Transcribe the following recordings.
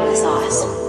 the sauce.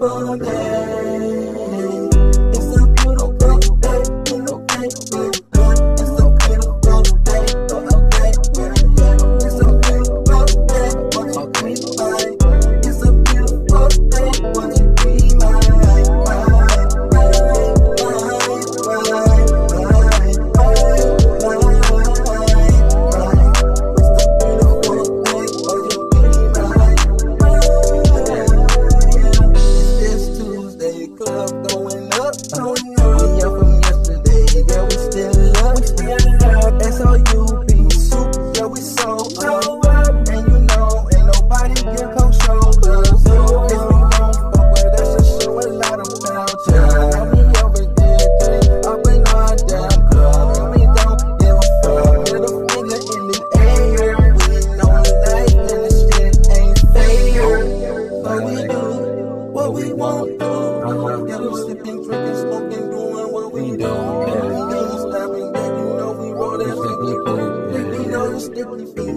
forget smoking, drinking, smoking, doing what we do. And we ain't stopping back, you know we roll that sticky food. Know the sticky food.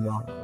么样的？